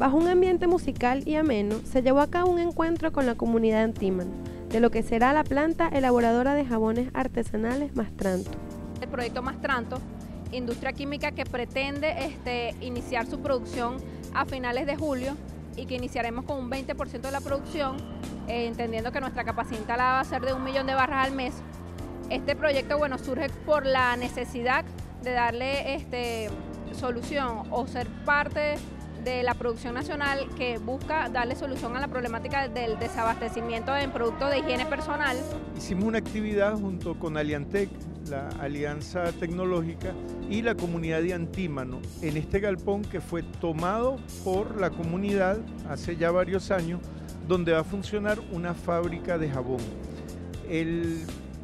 Bajo un ambiente musical y ameno, se llevó a cabo un encuentro con la comunidad Antímano, de lo que será la planta elaboradora de jabones artesanales Mastranto. El proyecto Mastranto, industria química que pretende este, iniciar su producción a finales de julio y que iniciaremos con un 20% de la producción, eh, entendiendo que nuestra capacidad instalada va a ser de un millón de barras al mes. Este proyecto bueno, surge por la necesidad de darle este, solución o ser parte de la producción nacional que busca darle solución a la problemática del desabastecimiento en productos de higiene personal. Hicimos una actividad junto con Aliantec, la Alianza Tecnológica y la comunidad de Antímano en este galpón que fue tomado por la comunidad hace ya varios años donde va a funcionar una fábrica de jabón.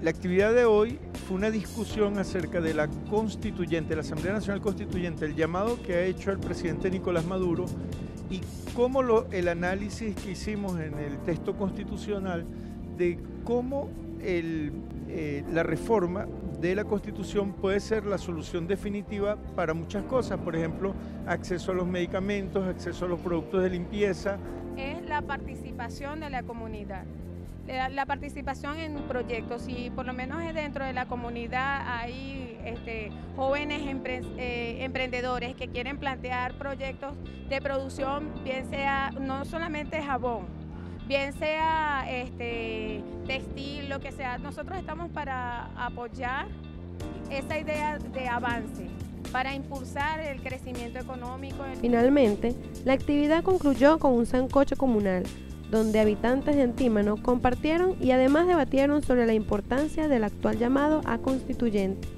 La actividad de hoy fue una discusión acerca de la constituyente, la Asamblea Nacional Constituyente, el llamado que ha hecho el presidente Nicolás Maduro y cómo el análisis que hicimos en el texto constitucional de cómo eh, la reforma de la Constitución puede ser la solución definitiva para muchas cosas, por ejemplo, acceso a los medicamentos, acceso a los productos de limpieza. Es la participación de la comunidad la, participación en proyectos, y por lo menos dentro de la comunidad hay este, jóvenes eh, emprendedores que quieren plantear proyectos de producción, bien sea no solamente jabón, bien sea este, textil, lo que sea. Nosotros estamos para apoyar esa idea de avance para impulsar el crecimiento económico. Finalmente, la actividad concluyó con un sancocho comunal donde habitantes de Antímano compartieron y además debatieron sobre la importancia del actual llamado a constituyente.